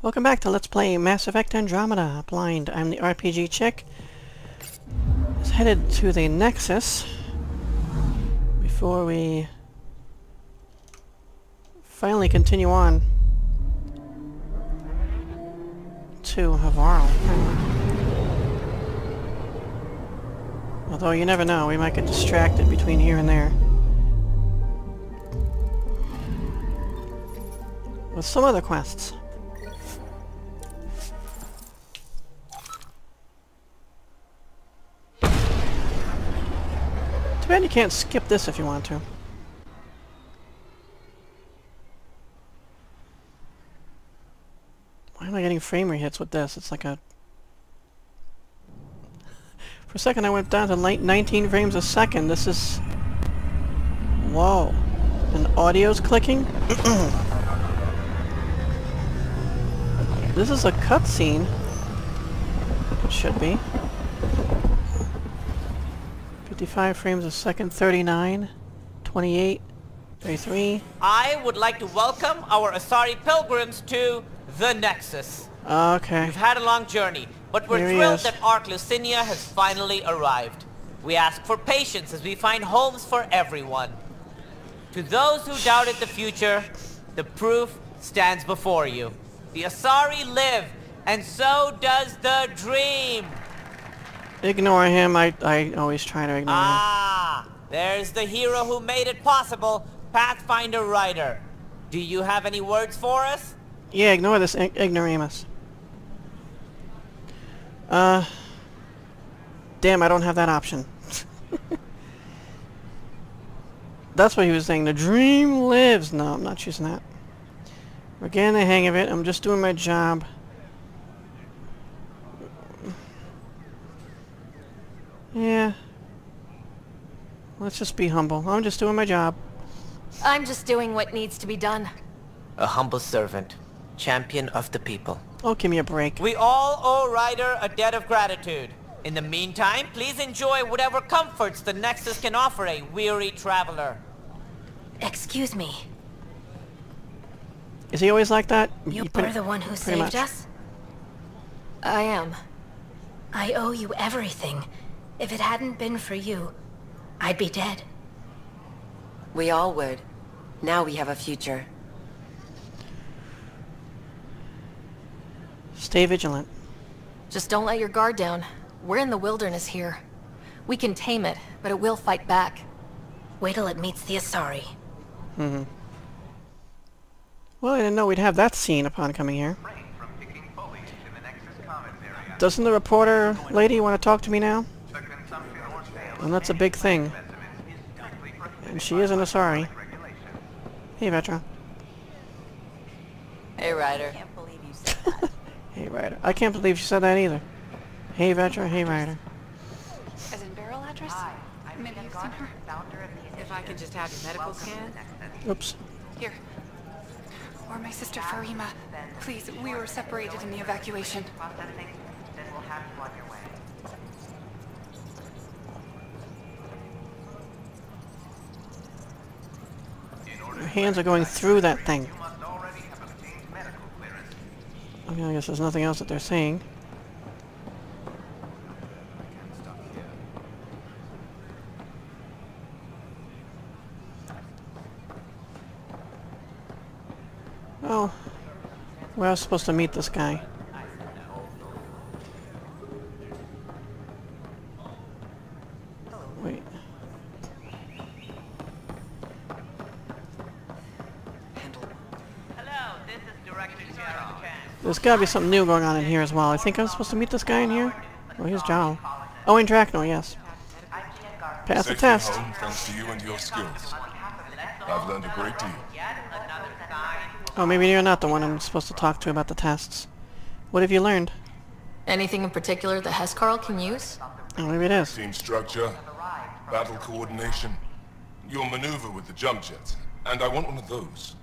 Welcome back to Let's Play Mass Effect Andromeda. Blind, I'm the RPG chick. Is headed to the Nexus before we finally continue on to Havarl. Although you never know, we might get distracted between here and there. With some other quests. Too bad you can't skip this if you want to. Why am I getting frame rate hits with this? It's like a... For a second I went down to 19 frames a second. This is... Whoa. And audio's clicking? this is a cutscene. It should be. 55 frames a second, 39, 28, 33. I would like to welcome our Asari pilgrims to the Nexus. Okay. We've had a long journey, but we're Here thrilled that Ark Leusinia has finally arrived. We ask for patience as we find homes for everyone. To those who doubted the future, the proof stands before you. The Asari live, and so does the dream. Ignore him. I, I always try to ignore him. Ah, there's the hero who made it possible, Pathfinder Ryder. Do you have any words for us? Yeah, ignore this ig ignoramus. Uh... Damn, I don't have that option. That's what he was saying. The dream lives. No, I'm not choosing that. We're getting the hang of it. I'm just doing my job. Yeah. Let's just be humble. I'm just doing my job. I'm just doing what needs to be done. A humble servant, champion of the people. Oh, give me a break. We all owe Ryder a debt of gratitude. In the meantime, please enjoy whatever comforts the Nexus can offer a weary traveler. Excuse me. Is he always like that? You You pretty- are the one who saved much. us? I am. I owe you everything. If it hadn't been for you, I'd be dead. We all would. Now we have a future. Stay vigilant. Just don't let your guard down. We're in the wilderness here. We can tame it, but it will fight back. Wait till it meets the Asari. Hmm. Well, I didn't know we'd have that scene upon coming here. Doesn't the reporter lady want to talk to me now? And that's a big thing. And she isn't a sorry. Hey, Vetra. Hey, Ryder. Hey, Ryder. I can't believe she said that either. Hey, Vetra. Hey, Ryder. As in barrel address? Maybe you've seen her. If I could just have your medical scan? Oops. Here. Or my sister Farima. Please, we were separated in the evacuation. Her hands are going through that thing. Okay, I guess there's nothing else that they're saying. Oh, where I was supposed to meet this guy. Wait. Hello, this is Director Jarun Tann. There's gotta be something new going on in here as well. I think I'm supposed to meet this guy in here. Oh, here's Jaal. Oh, and Drakno, yes. Pass the test. home thanks to you and your skills. I've learned a great deal. Oh, maybe you're not the one I'm supposed to talk to about the tests. What have you learned? Anything in particular that Hescarl can use? Oh, maybe it is. Team structure, battle coordination, your maneuver with the jump jets, and I want one of those.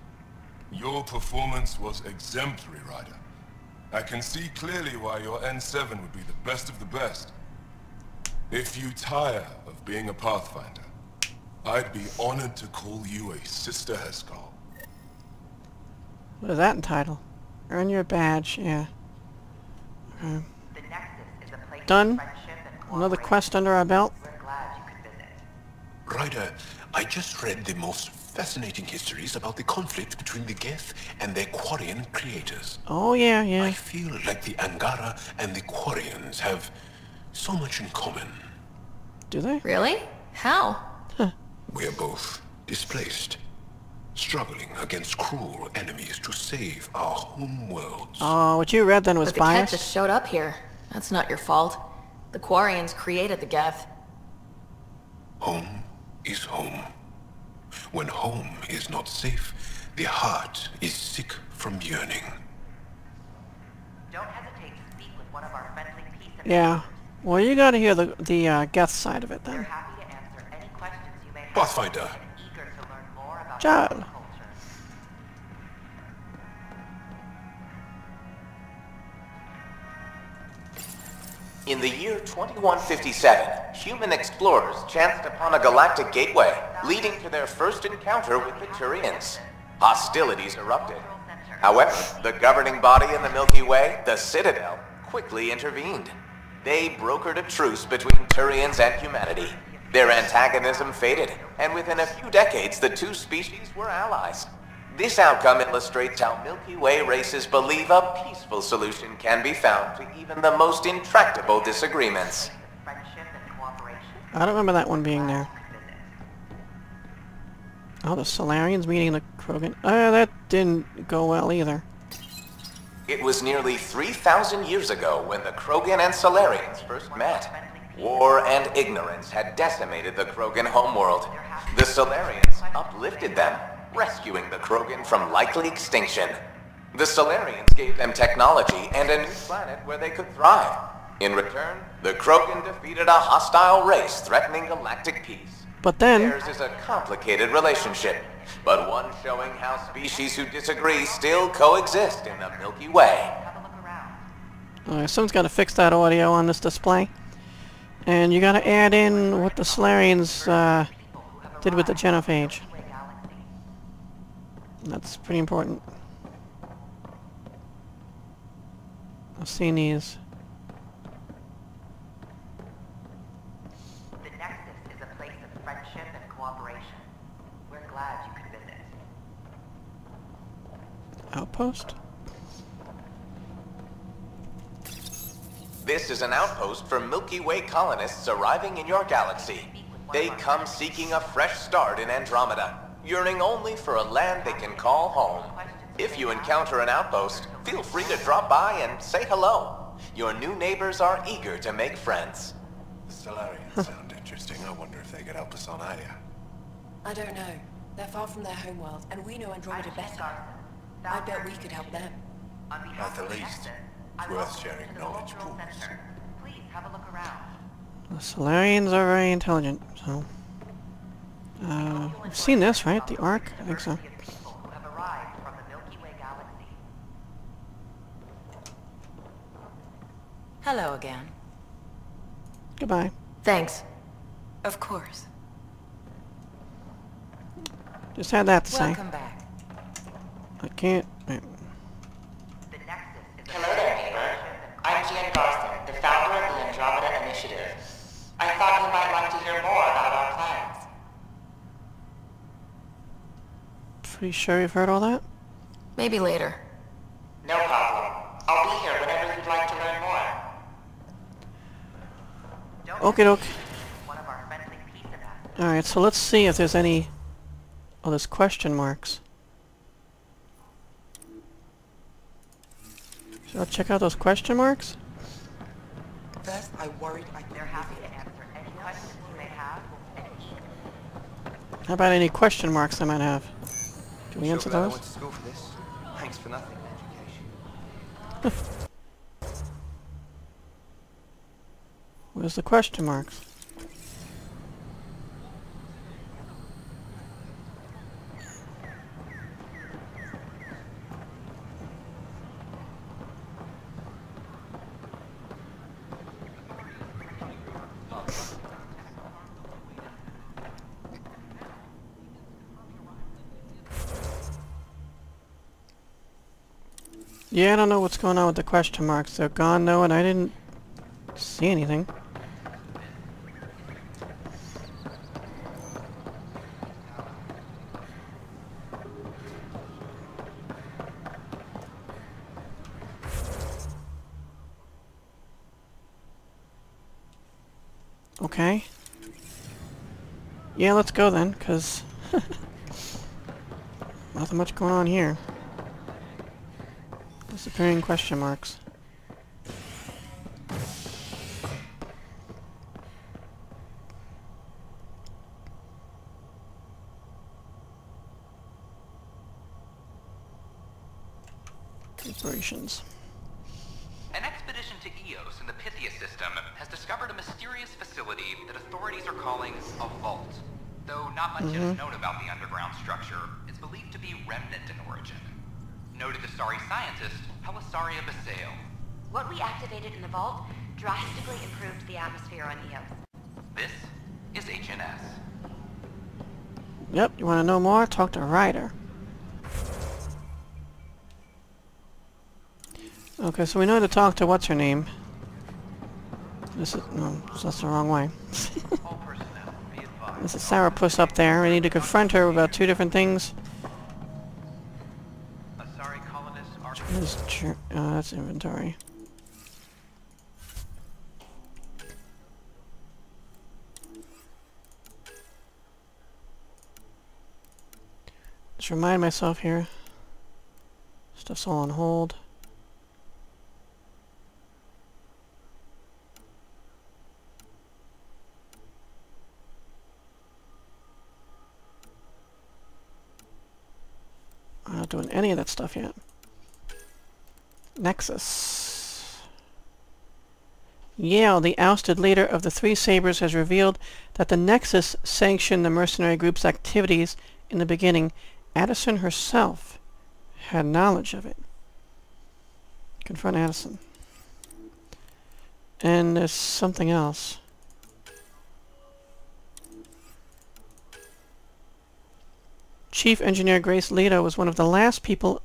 Your performance was exemplary, Ryder. I can see clearly why your N7 would be the best of the best. If you tire of being a Pathfinder, I'd be honored to call you a Sister Heskal. What is that entitled? Earn your badge, yeah. Okay. The Nexus is a place Done. of friendship and Another quest under our belt. We're glad you could visit. Ryder, I just read the most fascinating histories about the conflict between the Geth and their Quarian creators. Oh yeah, yeah. I feel like the Angara and the Quarians have so much in common. Do they? Really? How? We are both displaced, struggling against cruel enemies to save our home worlds. Oh, what you read then was But the Kett biased. just showed up here. That's not your fault. The Quarians created the Geth. Home is home. When home is not safe, the heart is sick from yearning. Don't hesitate to speak with one of our friendly peace Yeah. Well, you gotta hear the the uh, Geth side of it They're then. happy to In the year 2157, human explorers chanced upon a galactic gateway leading to their first encounter with the Turians. Hostilities erupted. However, the governing body in the Milky Way, the Citadel, quickly intervened. They brokered a truce between Turians and humanity. Their antagonism faded, and within a few decades, the two species were allies. This outcome illustrates how Milky Way races believe a peaceful solution can be found to even the most intractable disagreements. Friendship and cooperation. I don't remember that one being there. Oh, the Salarians meeting the Krogan. Uh, that didn't go well either. It was nearly 3,000 years ago when the Krogan and Salarians first met. War and ignorance had decimated the Krogan homeworld. The Salarians uplifted them, rescuing the Krogan from likely extinction. The Salarians gave them technology and a new planet where they could thrive. In return, the Krogan defeated a hostile race threatening galactic peace. But then, Theirs is a complicated relationship, but one showing how species who disagree still coexist in the Milky Way. Have a look around. uh, someone's got to fix that audio on this display. And you gotta add in what the Salarians uh, did with the genophage. Milky Way galaxy. That's pretty important. I've seen these. The Nexus is a place of friendship and cooperation. We're glad you could visit. Outpost? This is an outpost for Milky Way colonists arriving in your galaxy. They come seeking a fresh start in Andromeda, yearning only for a land they can call home. If you encounter an outpost, feel free to drop by and say hello. Your new neighbors are eager to make friends. The Salarians sound interesting. I wonder if they could help us on Aya. I don't know. They're far from their homeworld, and we know Andromeda better. I bet we could help them. On At the least, it's worth sharing knowledge Cultural pools. Center. Please have a look around. The Salarians are very intelligent, so... Uh, I've seen this, right? The Ark? I think so. Diversity of people who have arrived from the Milky Way galaxy. Hello again. Goodbye. Thanks. Of course. Just had that to say. Welcome back. I can't... wait. The Nexus is a Hello there, neighbor. I'm Jien Garson, the founder of the Andromeda Initiative. I thought you might like to hear more about our plans. Pretty sure you've heard all that? Maybe later. No problem. I'll be here whenever you'd like to learn more. Don't Okie doke. one of our friendly peace ambassadors. Alright, so let's see if there's any... Oh, there's question marks. Should I check out those question marks? First, I worried I They're happy to answer any questions you may have and eager How about any question marks I might have? Can we answer those? went to school for this. Thanks for nothing, education. Where's the question marks? Yeah, I don't know what's going on with the question marks. They're gone though, and I didn't see anything. Okay. Yeah, let's go then, because... nothing much going on here. Disappearing question marks. Pelessaria B'Sayle. What we activated in the vault drastically improved the atmosphere on Eos. This is HNS. Yep, you want to know more? Talk to Ryder. Okay, so we know to talk to what's her name. This is no, that's the wrong way. All personnel, be advised. This is Sarah Puss up there. We need to confront her about two different things. Asari uh, that's inventory. Just remind myself here. Stuff's all on hold. I'm not doing any of that stuff yet. Nexus. Yale, the ousted leader of the Three Sabers, has revealed that the Nexus sanctioned the mercenary group's activities in the beginning. Addison herself had knowledge of it. Confront Addison. And there's something else. Chief Engineer Grace Leto was one of the last people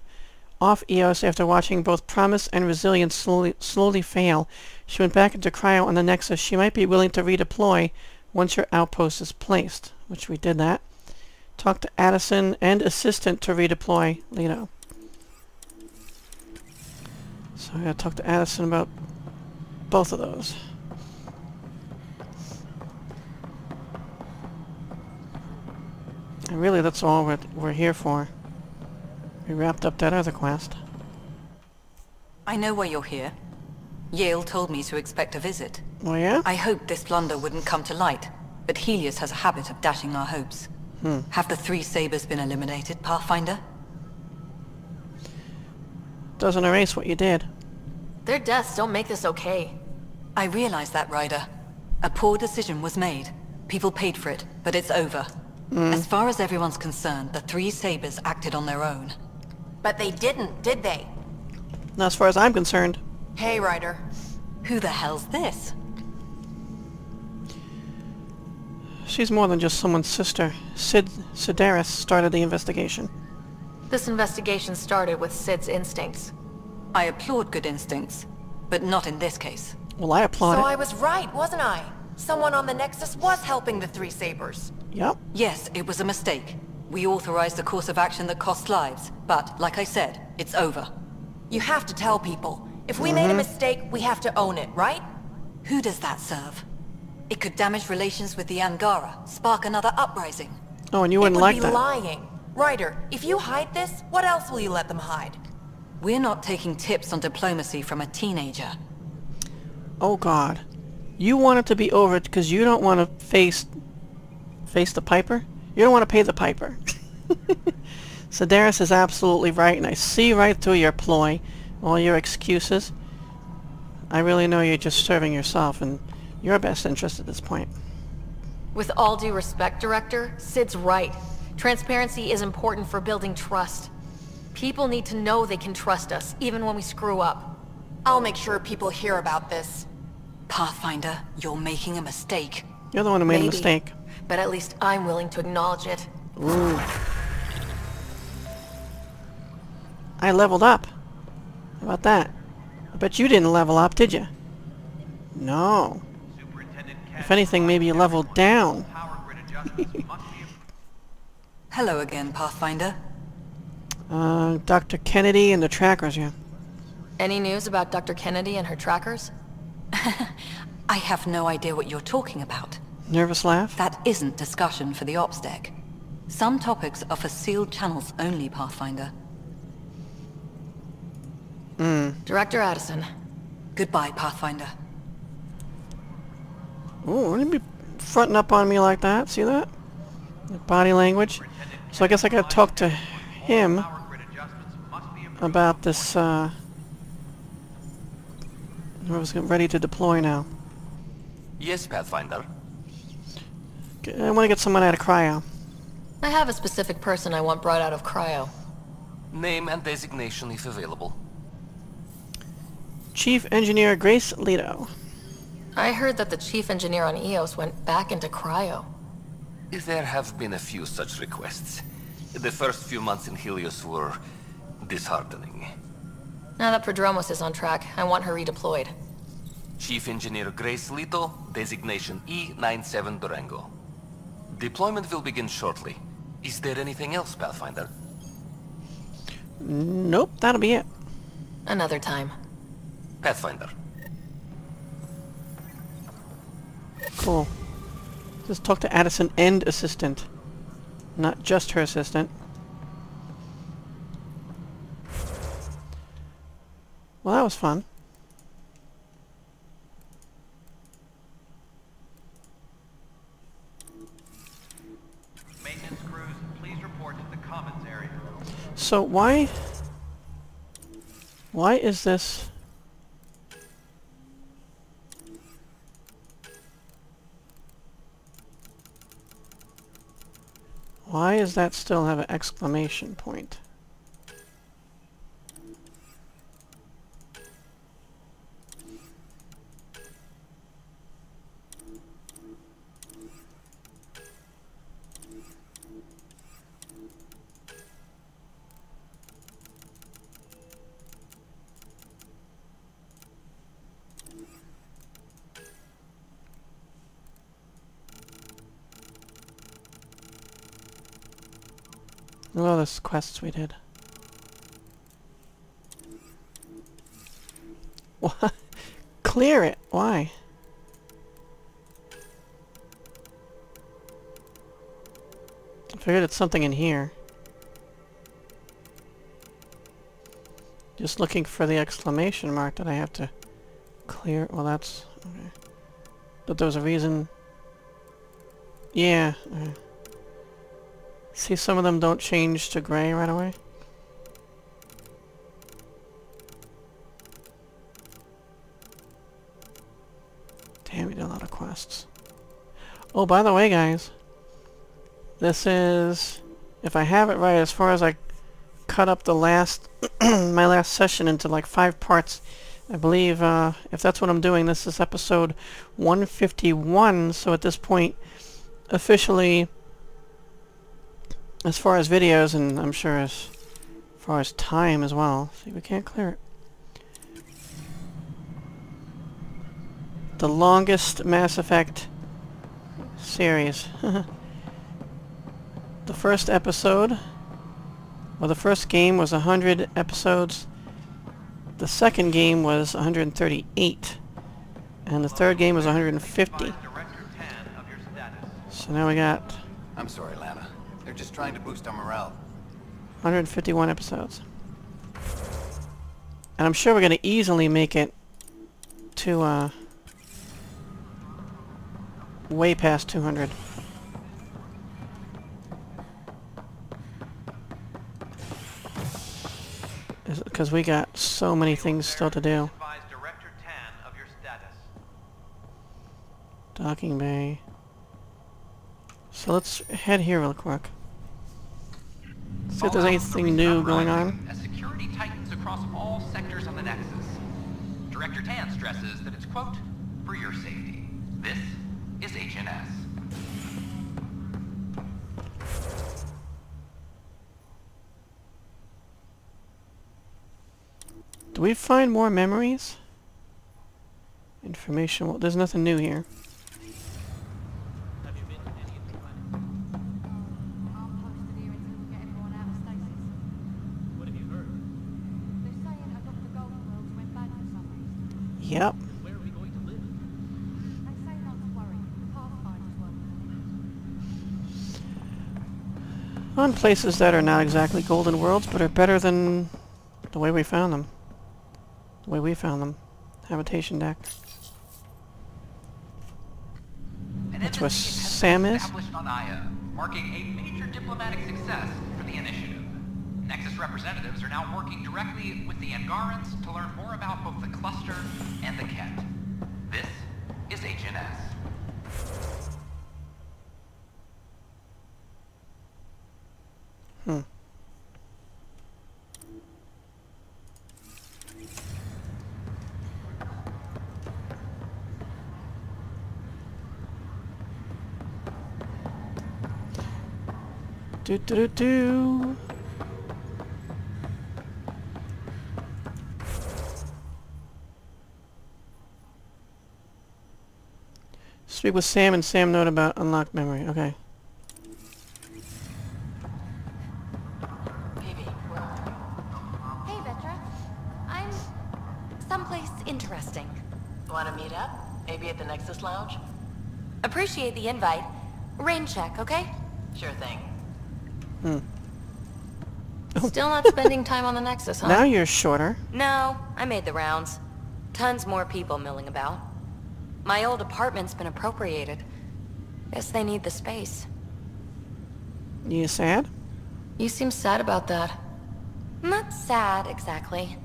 off EOS after watching both Promise and Resilience slowly, slowly fail. She went back into cryo on the Nexus. She might be willing to redeploy once your outpost is placed, which we did that. Talk to Addison and Assistant to redeploy Leto. So I gotta talk to Addison about both of those. And really, that's all we're, we're here for. We wrapped up that other quest. I know why you're here. Yale told me to expect a visit. Oh yeah? I hoped this blunder wouldn't come to light, but Heleus has a habit of dashing our hopes. Hmm. Have the three sabers been eliminated, Pathfinder? Doesn't erase what you did. Their deaths don't make this okay. I realize that, Ryder. A poor decision was made. People paid for it, but it's over. As far as everyone's concerned, the three sabers acted on their own. But they didn't, did they? Not as far as I'm concerned. Hey, Ryder. Who the hell's this? She's more than just someone's sister. Sid Sidaris started the investigation. This investigation started with Sid's instincts. I applaud good instincts, but not in this case. Well, I applaud So it. I was right, wasn't I? Someone on the Nexus was helping the Three Sabers. Yep. Yes, it was a mistake. We authorized the course of action that cost lives, but, like I said, it's over. You have to tell people. If we made a mm-hmm. mistake, we have to own it, right? Who does that serve? It could damage relations with the Angara, spark another uprising. Oh, and you wouldn't like that. it would be lying. Ryder, if you hide this, what else will you let them hide? We're not taking tips on diplomacy from a teenager. Oh God. You want it to be over because you don't want to face face the piper. You don't want to pay the piper. Sedaris is absolutely right, and I see right through your ploy, all your excuses. I really know you're just serving yourself and your best interest at this point. With all due respect, Director, Sid's right. Transparency is important for building trust. People need to know they can trust us, even when we screw up. I'll make sure people hear about this. Pathfinder, you're making a mistake. You're the one who made Maybe. a mistake. But at least I'm willing to acknowledge it. Ooh. I leveled up. How about that? I bet you didn't level up, did you? No. If anything, maybe you leveled down. Hello again, Pathfinder. Uh, Dr. Kennedy and the trackers, yeah. Any news about Dr. Kennedy and her trackers? I have no idea what you're talking about. Nervous laugh? That isn't discussion for the ops deck. Some topics are for sealed channels only, Pathfinder. Hmm. Director Addison. Goodbye, Pathfinder. Ooh, wouldn't be fronting up on me like that. See that? Body language. So I guess I gotta talk to him about this, uh... I was ready to deploy now. Yes, Pathfinder. I want to get someone out of cryo. I have a specific person I want brought out of cryo. Name and designation if available. Chief Engineer Grace Leto. I heard that the chief engineer on EOS went back into cryo. There have been a few such requests. The first few months in Heleus were disheartening. Now that Prodromos is on track, I want her redeployed. Chief Engineer Grace Leto, designation E97 Durango. Deployment will begin shortly. Is there anything else, Pathfinder? Nope, that'll be it. Another time. Pathfinder. Cool. Just talk to Addison and assistant. Not just her assistant. Well, that was fun. So why... Why is this... Why does that still have an exclamation point? Those quests we did. What? Clear it. Why? I figured it's something in here. Just looking for the exclamation mark that I have to clear. Well, that's... Okay. But there was a reason... Yeah. Okay. See, some of them don't change to gray right away. Damn, we did a lot of quests. Oh, by the way, guys. This is... If I have it right, as far as I cut up the last... my last session into like five parts, I believe, uh, if that's what I'm doing, this is episode 151, so at this point, officially as far as videos, and I'm sure as far as time as well. See, we can't clear it. The longest Mass Effect series. the first episode, well the first game was 100 episodes. The second game was 138. And the third game was 150. So now we got... I'm sorry, Lana. They're just trying to boost our morale. 151 episodes. And I'm sure we're going to easily make it to, uh, way past 200. Because we got so many things still to do. Docking bay. So let's head here real quick. See if there's anything new going on. As security tightens across all sectors on the Nexus. Director Tann stresses that it's, quote, for your safety. This is HNS. Do we find more memories? Information. Well, there's nothing new here. Places that are not exactly golden worlds, but are better than the way we found them. The way we found them. Habitation deck. That's where Sam is? Aya, marking a major diplomatic success for the initiative. Nexus representatives are now working directly with the Angarans to learn more about both the cluster and the Kett. This is HNS. Hmm. Do do do do. Speak with Sam and Sam note about unlocked memory. Okay. Hey, Vetra. I'm someplace interesting. Want to meet up? Maybe at the Nexus Lounge? Appreciate the invite. Rain check, okay? Sure thing. Hmm. Still not spending time on the Nexus, huh? Now you're shorter. No, I made the rounds. Tons more people milling about. My old apartment's been appropriated. Guess they need the space. You sad? You seem sad about that. Not sad, exactly.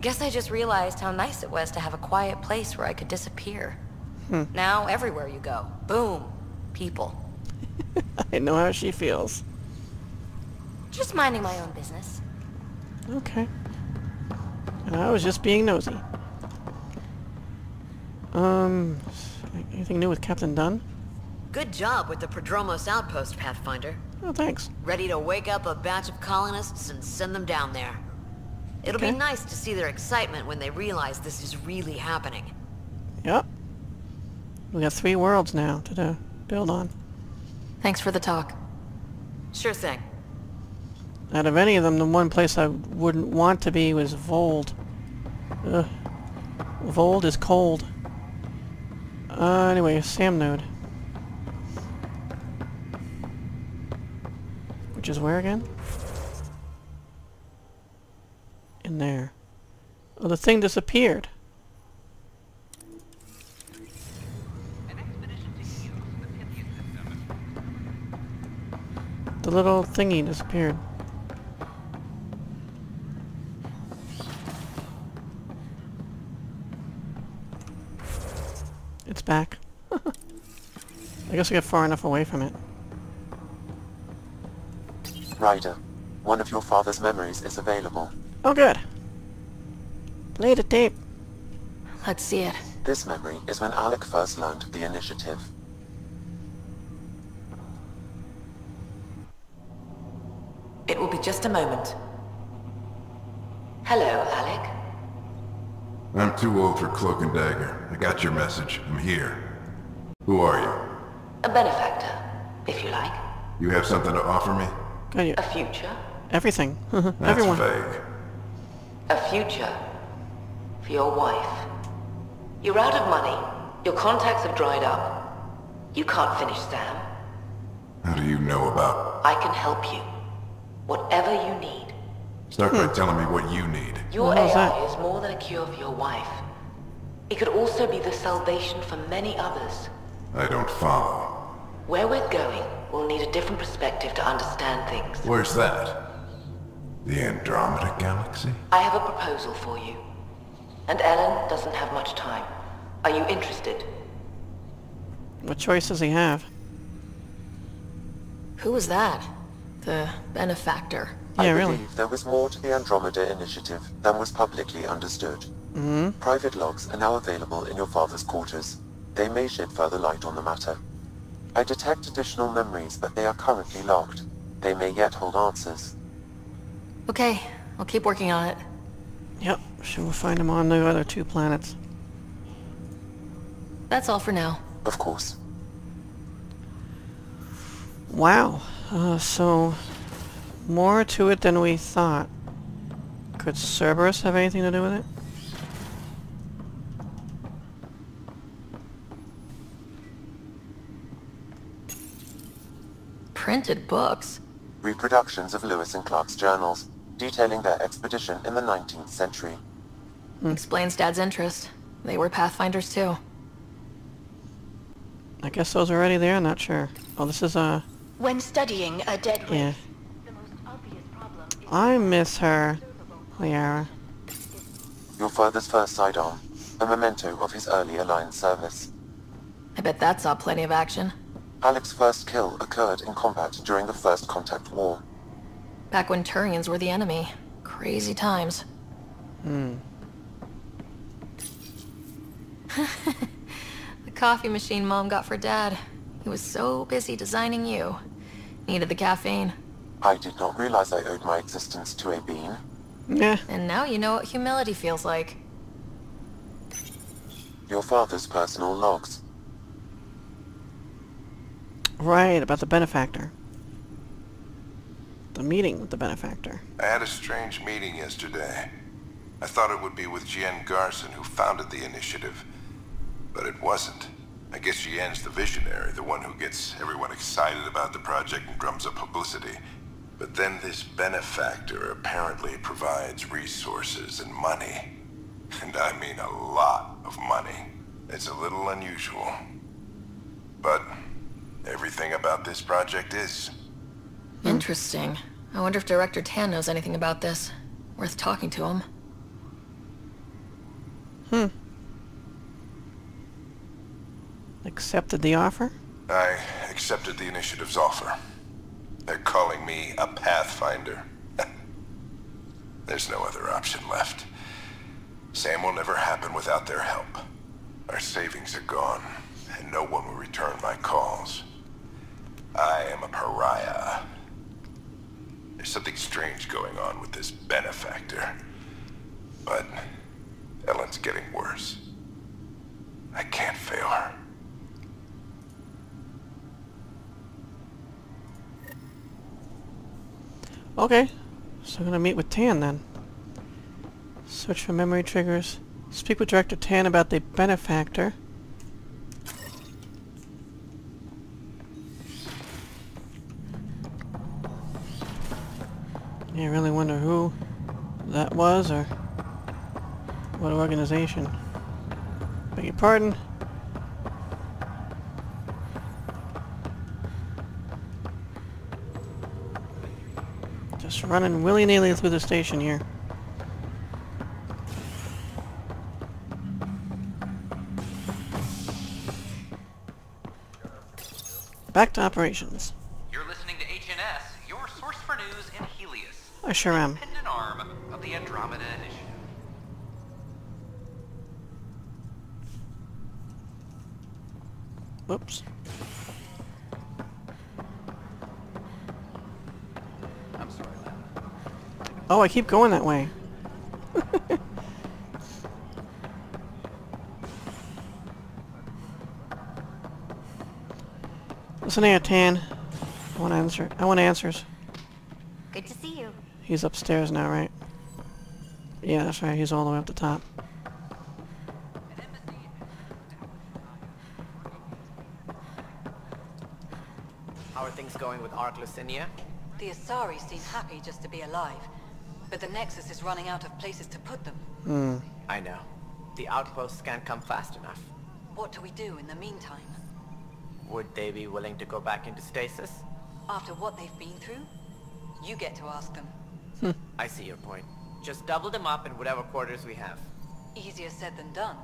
Guess I just realized how nice it was to have a quiet place where I could disappear. Hmm. Now, everywhere you go, boom, people. I know how she feels. Just minding my own business. Okay. I was just being nosy. Um, anything new with Captain Dunn? Good job with the Prodromos outpost, Pathfinder. Oh, thanks. Ready to wake up a batch of colonists and send them down there. It'll Okay. be nice to see their excitement when they realize this is really happening. Yep. We got three worlds now to uh, build on. Thanks for the talk. Sure thing. Out of any of them, the one place I wouldn't want to be was Voeld. Ugh. Voeld is cold. Uh, anyway, Sam node. Which is where again? In there. Oh, the thing disappeared. The little thingy disappeared. It's back. I guess I got far enough away from it. Ryder, one of your father's memories is available. Oh, good. Play the tape. Let's see it. This memory is when Alec first learned the initiative. Will be just a moment. Hello, Alec. I'm too old for cloak and dagger. I got your message. I'm here. Who are you? A benefactor, if you like. You have something to offer me? Got you. A future. Everything. That's Everyone. vague. A future. For your wife. You're out of money. Your contacts have dried up. You can't finish Sam. How do you know about? I can help you. Whatever you need. Start by telling me what you need. Your What was AI that? is more than a cure for your wife. It could also be the salvation for many others. I don't follow. Where we're going, we'll need a different perspective to understand things. Where's that? The Andromeda Galaxy? I have a proposal for you. And Ellen doesn't have much time. Are you interested? What choice does he have? Who was that? The benefactor. I Yeah, believe really. there was more to the Andromeda Initiative than was publicly understood. Mm-hmm. Private logs are now available in your father's quarters. They may shed further light on the matter. I detect additional memories, but they are currently locked. They may yet hold answers. Okay, I'll keep working on it. Yep. Sure, we'll find them on the other two planets. That's all for now. Of course. Wow. Uh, so, more to it than we thought. Could Cerberus have anything to do with it? Printed books? Reproductions of Lewis and Clark's journals, detailing their expedition in the 19th century. Explains Dad's interest. They were Pathfinders too. I guess those are already there, I'm not sure. Oh, this is, uh... When studying a dead Yeah. race, I miss her, Liara. Your father's first sidearm, a memento of his early Alliance service. I bet that saw plenty of action. Alec's first kill occurred in combat during the First Contact War. Back when Turians were the enemy. Crazy times. Hmm. The coffee machine Mom got for Dad. He was so busy designing you. Needed the caffeine. I did not realize I owed my existence to a bean. Yeah. And now you know what humility feels like. Your father's personal logs. Right, about the benefactor. The meeting with the benefactor. I had a strange meeting yesterday. I thought it would be with Jien Garson, who founded the initiative. But it wasn't. I guess Jien's the visionary, the one who gets everyone excited about the project and drums up publicity. But then this benefactor apparently provides resources and money. And I mean a lot of money. It's a little unusual. But everything about this project is. Interesting. I wonder if Director Tann knows anything about this. Worth talking to him. Hmm. Accepted the offer? I accepted the initiative's offer. They're calling me a Pathfinder. There's no other option left. Sam will never happen without their help. Our savings are gone, and no one will return my calls. I am a pariah. There's something strange going on with this benefactor. But Ellen's getting worse. I can't fail her. Okay. So I'm gonna meet with Tann then. Search for memory triggers. Speak with Director Tann about the benefactor. Yeah, I really wonder who that was or what organization. Beg your pardon. Just running willy-nilly through the station here. Back to operations. You're listening to HNS, your source for news in Heleus. I sure am. Independent arm of the Andromeda Initiative. Whoops. I'm sorry, Len. Oh, I keep going that way. Listen here, Tann. I want answer. I want answers. Good to see you. He's upstairs now, right? Yeah, that's right. He's all the way up the top. How are things going with Ark Leusinia? The Asari seem happy just to be alive. But the Nexus is running out of places to put them. Hmm. I know. The outposts can't come fast enough. What do we do in the meantime? Would they be willing to go back into stasis? After what they've been through? You get to ask them. Hmm. I see your point. Just double them up in whatever quarters we have. Easier said than done.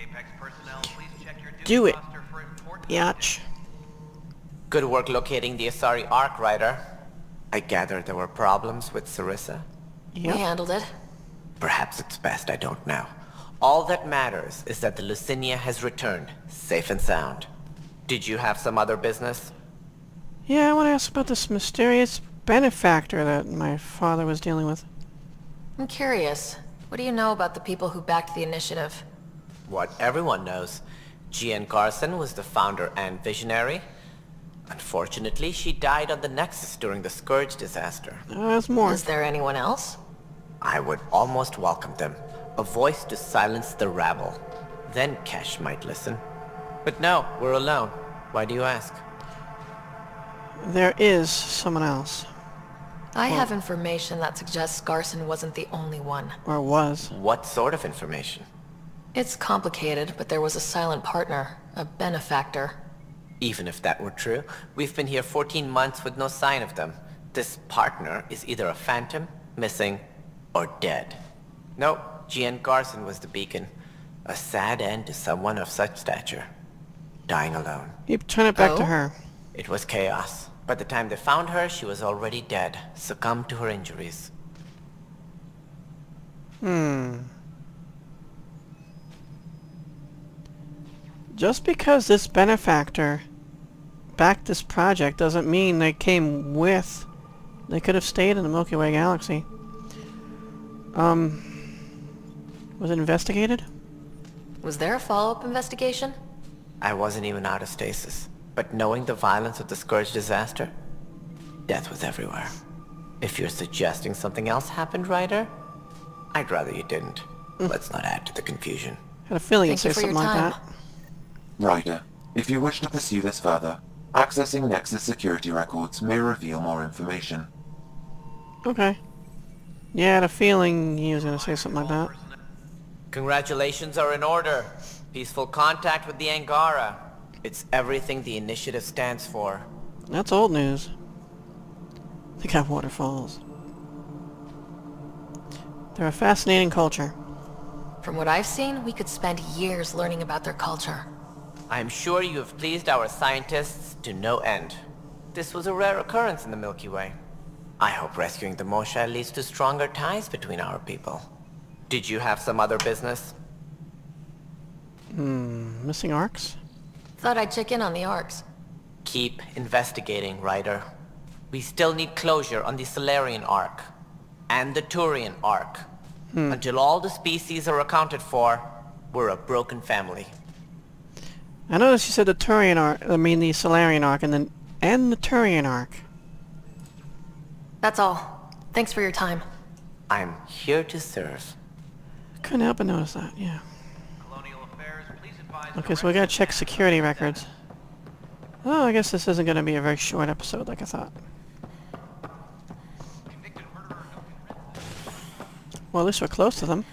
Apex personnel, please check your Do it. roster for important Yatch. Good work locating the Asari Ark, Ryder. I gather there were problems with Sarissa? We handled it. Perhaps it's best I don't know. All that matters is that the Leusinia has returned, safe and sound. Did you have some other business? Yeah, I want to ask about this mysterious benefactor that my father was dealing with. I'm curious. What do you know about the people who backed the initiative? What everyone knows. Jien Garson was the founder and visionary. Unfortunately, she died on the Nexus during the Scourge disaster. There's more. Is there anyone else? I would almost welcome them. A voice to silence the rabble. Then Kesh might listen. But no, we're alone. Why do you ask? There is someone else. I have information that suggests Garson wasn't the only one. Or was. What sort of information? It's complicated, but there was a silent partner, a benefactor. Even if that were true, we've been here 14 months with no sign of them. This partner is either a phantom, missing, or dead. No, Jien Garson was the beacon. A sad end to someone of such stature. Dying alone. You turn it back Oh? to her. It was chaos. By the time they found her, she was already dead, succumbed to her injuries. Hmm. Just because this benefactor backed this project doesn't mean they came with. They could have stayed in the Milky Way galaxy. Um, was it investigated? Was there a follow-up investigation? I wasn't even out of stasis. But knowing the violence of the Scourge disaster, death was everywhere. If you're suggesting something else happened, Ryder, I'd rather you didn't. Let's not add to the confusion. Had a feeling you'd say you something like that. Ryder, if you wish to pursue this further, accessing Nexus security records may reveal more information. Okay. Yeah, I had a feeling he was going to say something like that. Congratulations are in order. Peaceful contact with the Angara. It's everything the initiative stands for. That's old news. They got waterfalls. They're a fascinating culture. From what I've seen, we could spend years learning about their culture. I'm sure you have pleased our scientists to no end. This was a rare occurrence in the Milky Way. I hope rescuing the Moshae leads to stronger ties between our people. Did you have some other business? Hmm, missing arcs? Thought I'd check in on the arcs. Keep investigating, Ryder. We still need closure on the Salarian Ark. And the Turian Ark. Until all the species are accounted for, we're a broken family. I noticed you said the Turian Ark, I mean the Salarian Ark, and then and the Turian Ark. That's all. Thanks for your time. I'm here to serve. Couldn't help but notice that, yeah. Affairs, Okay, so we gotta check security records. Oh, I guess this isn't gonna be a very short episode like I thought. Well, at least we're close to them.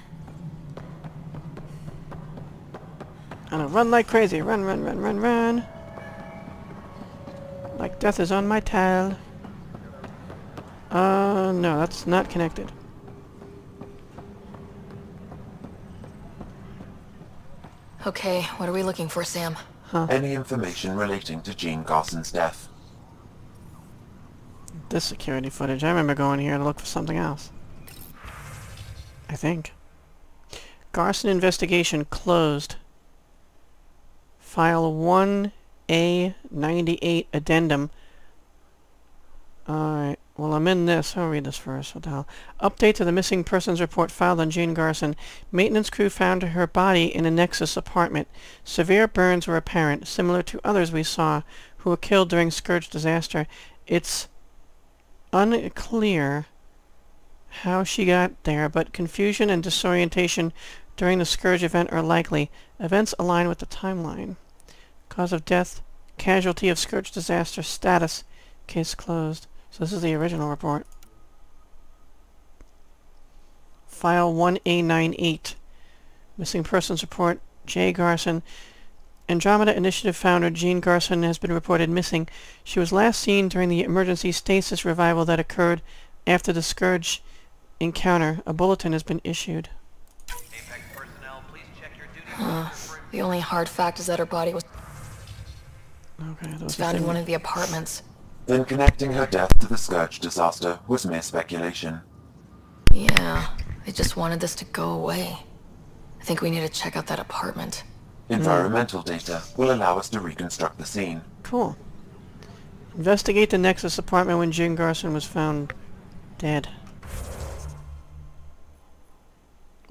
And I run like crazy. Run, run, run, run, run. Like death is on my tail. Uh, no, that's not connected. Okay, what are we looking for, Sam? Huh. Any information relating to Jien Garson's death? This security footage. I remember going here to look for something else. I think. Garson investigation closed. File 1A98 addendum. Alright, well I'm in this. I'll read this first. What the hell? Update to the missing persons report filed on Jien Garson. Maintenance crew found her body in a Nexus apartment. Severe burns were apparent, similar to others we saw who were killed during Scourge disaster. It's unclear how she got there, but confusion and disorientation during the Scourge event are likely. Events align with the timeline. Cause of death, casualty of Scourge disaster, status, case closed. So this is the original report. File 1A98. Missing persons report, J. Garson. Andromeda Initiative founder Jien Garson has been reported missing. She was last seen during the emergency stasis revival that occurred after the Scourge encounter. A bulletin has been issued. Huh. The only hard fact is that her body was Okay, that was found in one of the apartments. Then connecting her death to the Scourge disaster was mere speculation. Yeah, they just wanted this to go away. I think we need to check out that apartment. Hmm. Environmental data will allow us to reconstruct the scene. Cool. Investigate the Nexus apartment when Jien Garson was found dead.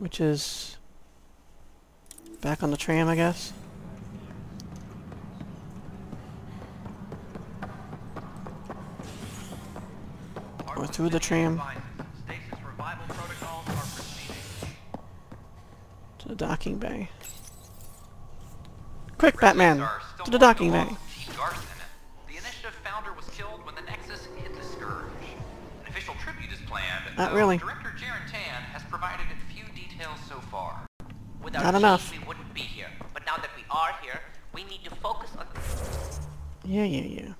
which is back on the tram, I guess. Or through the tram. To the docking bay. Quick, Batman! To the docking bay! Garson, the initiative founder was killed when the Nexus hit the Scourge. An official tribute is planned, Not really. Director Jarun Tann has provided a few details so far. Without Not enough. we wouldn't be here. But now that we are here, we need to focus on... Yeah, yeah, yeah.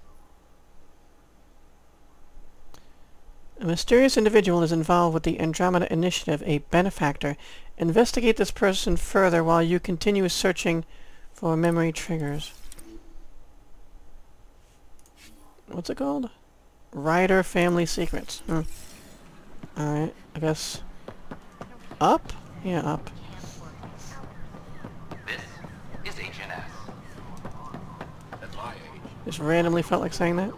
A mysterious individual is involved with the Andromeda Initiative, a benefactor. Investigate this person further while you continue searching for memory triggers. What's it called? Ryder Family Secrets. Hmm. Alright, I guess... Up? Yeah, up. This is HNS. At my age, Just randomly felt like saying that.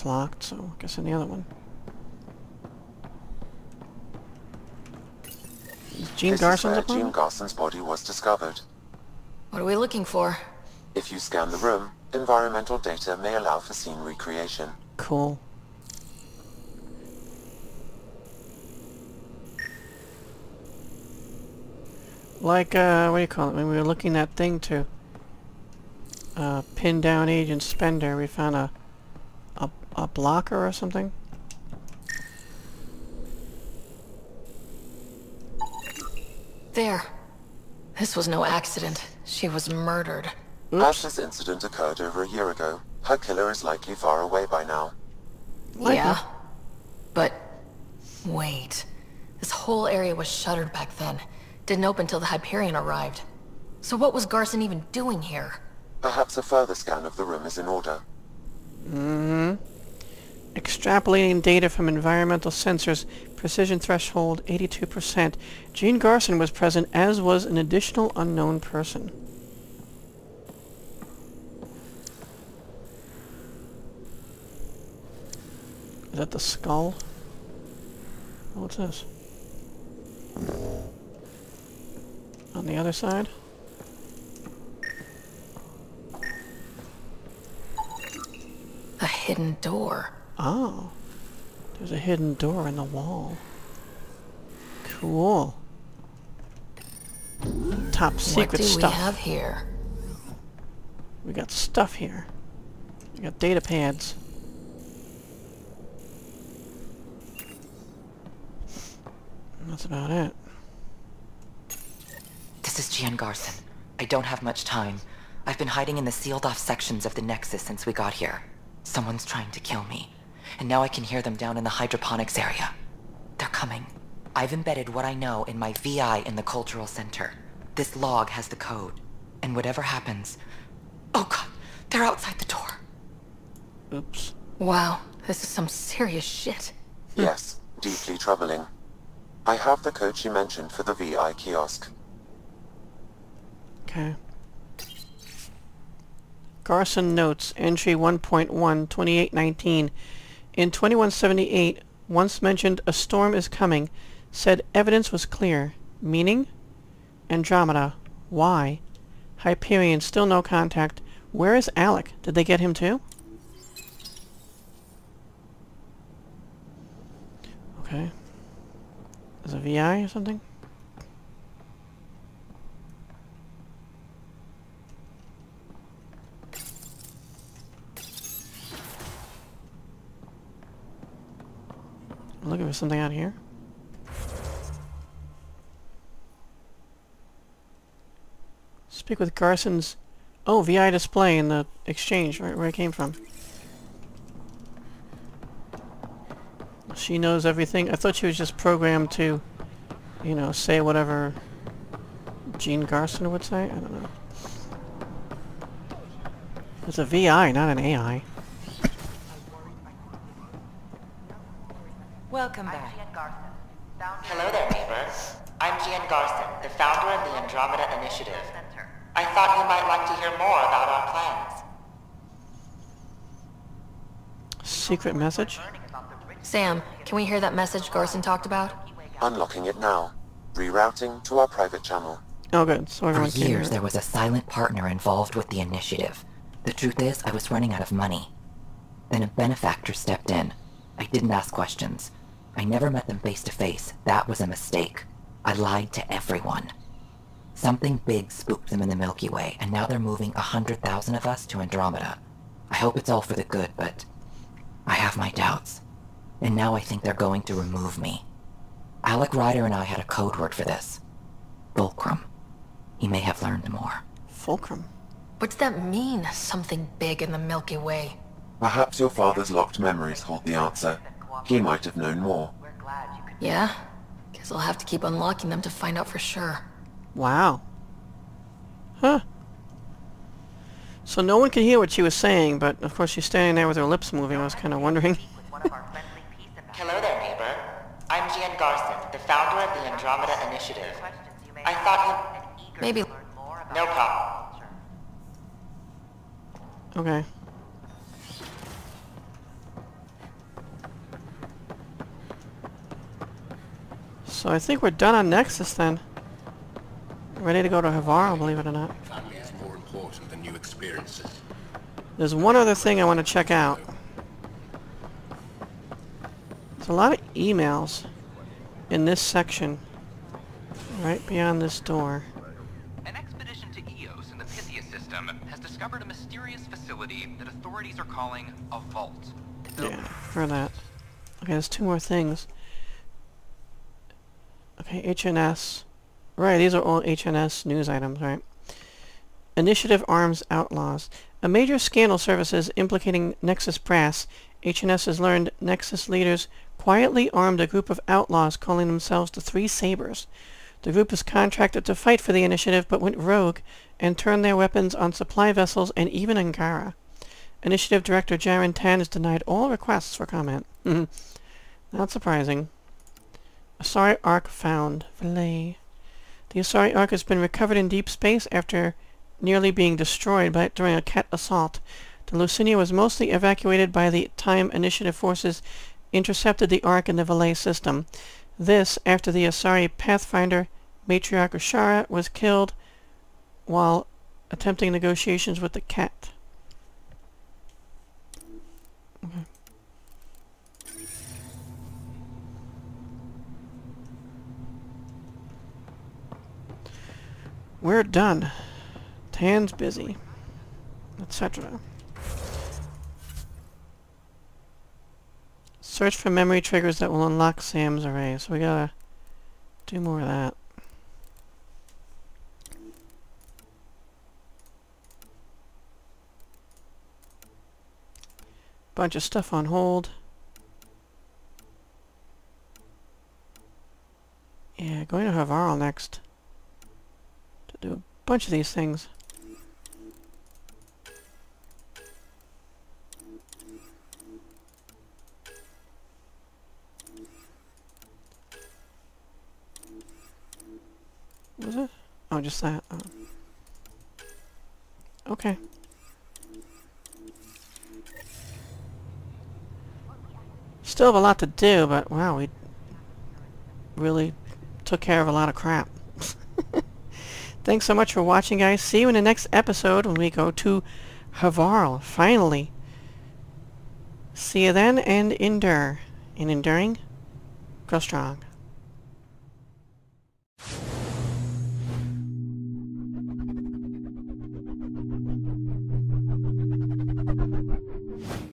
That's locked, so I guess in the other one. Is Jien this Garson's is where Jien? Garson's body was discovered. What are we looking for? If you scan the room, environmental data may allow for scene recreation. Cool. Like, uh, what do you call it? When we were looking that thing to uh, pin down Agent Spender, we found a, a, a blocker or something. There. This was no accident. She was murdered. As this incident occurred over a year ago, her killer is likely far away by now. Yeah. But... Wait. This whole area was shuttered back then. Didn't open till the Hyperion arrived. So what was Garson even doing here? Perhaps a further scan of the room is in order. Mm-hmm. Extrapolating data from environmental sensors, precision threshold 82%. Jien Garson was present, as was an additional unknown person. Is that the skull? Oh, what's this? On the other side? A hidden door. Oh. There's a hidden door in the wall. Cool. Top secret what do stuff. we have here? We got stuff here. We got data pads. That's about it. This is Jien Garson. I don't have much time. I've been hiding in the sealed-off sections of the Nexus since we got here. Someone's trying to kill me. And now I can hear them down in the hydroponics area. They're coming. I've embedded what I know in my VI in the Cultural Center. This log has the code. And whatever happens... Oh god, they're outside the door. Oops. Wow, this is some serious shit. Yes, deeply troubling. I have the code she mentioned for the VI kiosk. Okay. Garson notes, entry 1.1, 2819. In 2178, once mentioned a storm is coming, said evidence was clear. Meaning? Andromeda. Why? Hyperion, still no contact. Where is Alec? Did they get him too? Okay. Is a VI or something? I'm looking for something out here. Speak with Garson's... Oh, VI display in the exchange, right where it came from. She knows everything. I thought she was just programmed to, you know, say whatever Jien Garson would say. I don't know. It's a VI, not an AI. Welcome back. Hello there, neighbors. I'm Jien Garson, the founder of the Andromeda Initiative. I thought you might like to hear more about our plans. secret message? Sam, can we hear that message Garson talked about? Unlocking it now. Rerouting to our private channel. Oh good, so For everyone can years, it. there was a silent partner involved with the initiative. The truth is, I was running out of money. Then a benefactor stepped in. I didn't ask questions. I never met them face to face. That was a mistake. I lied to everyone. Something big spooked them in the Milky Way, and now they're moving a hundred thousand of us to Andromeda. I hope it's all for the good, but I have my doubts. And now I think they're going to remove me. Alec Ryder and I had a code word for this. Fulcrum. He may have learned more. Fulcrum? What's that mean, something big in the Milky Way? Perhaps your father's locked memories hold the answer. He might have known more. Yeah? Guess I'll have to keep unlocking them to find out for sure. Wow. Huh. So no one could hear what she was saying, but of course she's standing there with her lips moving. I was kind of wondering. Hello there, neighbor. I'm Jien Garson, the founder of the Andromeda Initiative. I thought you... Maybe... No problem. Okay. So I think we're done on Nexus then. Ready to go to Havarl, believe it or not. Is more important than new experiences. There's one other thing I want to check out. There's a lot of emails in this section. Right beyond this door. An expedition to Eos in the Pythia system has discovered a mysterious facility that authorities are calling a vault. Yeah, for that. Okay, there's two more things. Okay, HNS. Right, these are all HNS news items, right? Initiative arms outlaws. A major scandal surfaces implicating Nexus brass. HNS has learned Nexus leaders quietly armed a group of outlaws calling themselves the Three Sabers. The group is contracted to fight for the initiative but went rogue and turned their weapons on supply vessels and even Angara. Initiative Director Jarun Tann has denied all requests for comment. Not surprising. Asari Ark found. Valet. The Asari Ark has been recovered in deep space after nearly being destroyed by during a kett assault. The Leusinia was mostly evacuated by the time Initiative forces intercepted the Ark in the Valet system. This after the Asari Pathfinder Matriarch Ashara was killed while attempting negotiations with the Kett. Okay. We're done. Tann's busy. Etc. Search for memory triggers that will unlock Sam's array. So we gotta do more of that. Bunch of stuff on hold. Yeah, going to Havarl next. Do a bunch of these things. Was it? Oh, just that. Oh. Okay. Still have a lot to do, but wow, we really took care of a lot of crap. Thanks so much for watching, guys. See you in the next episode when we go to Havarl, finally. See you then, and endure. In enduring, grow strong.